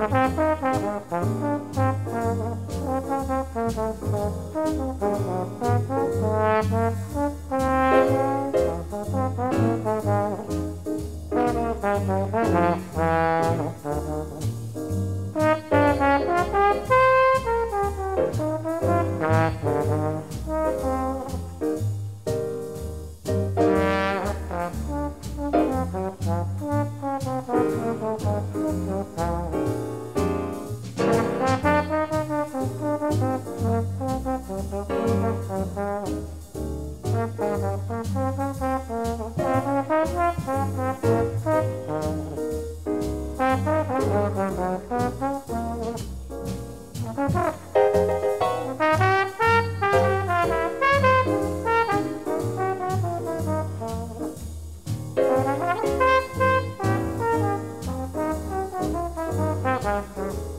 Thank you. Gracias.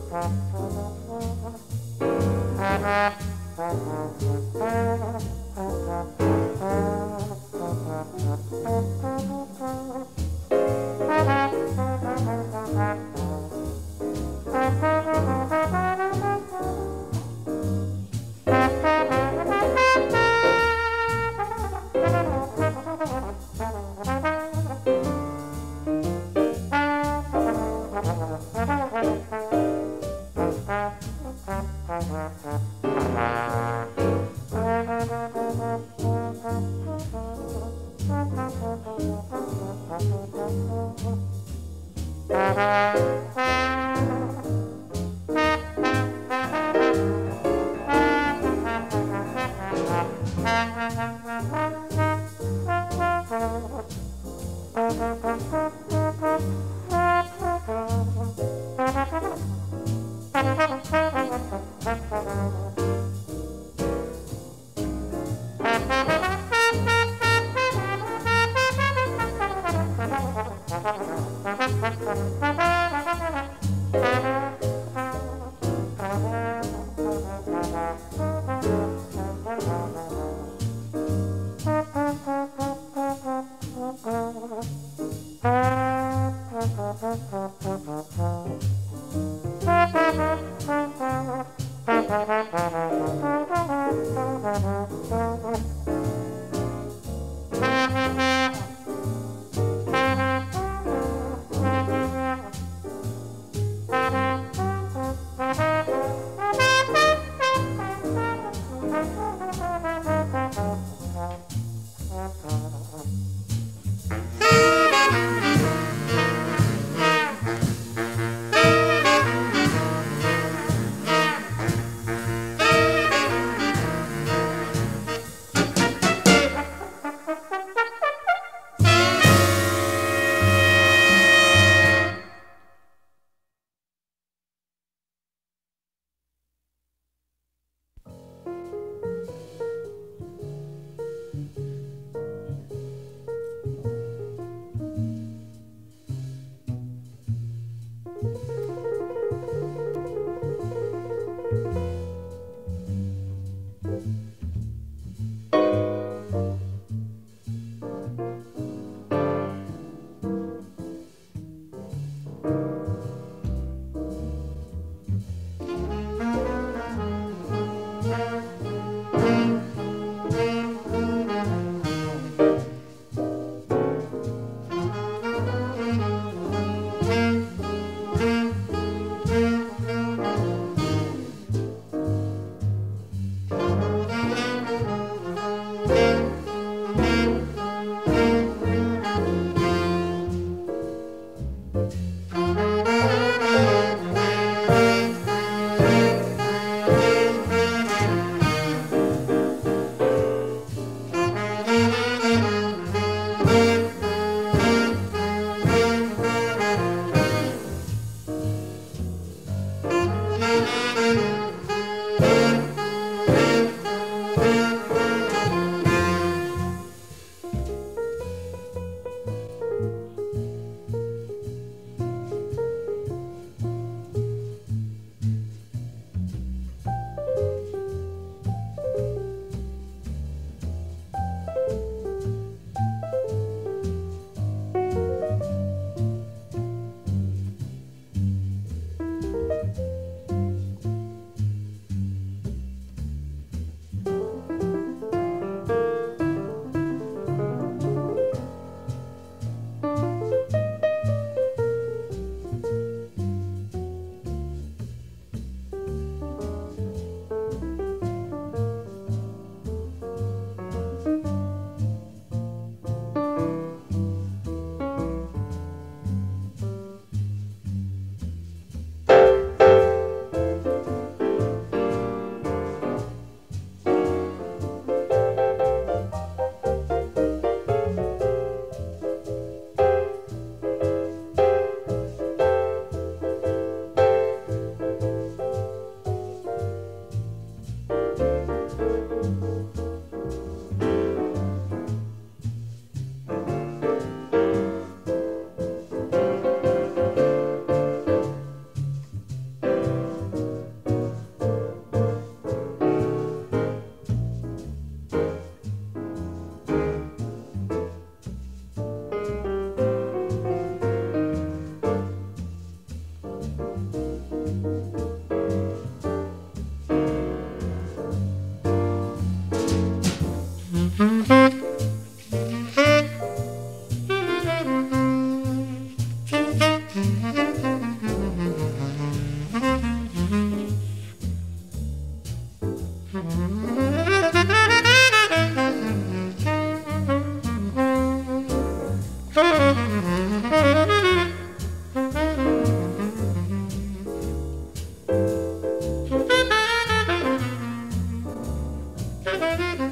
Thank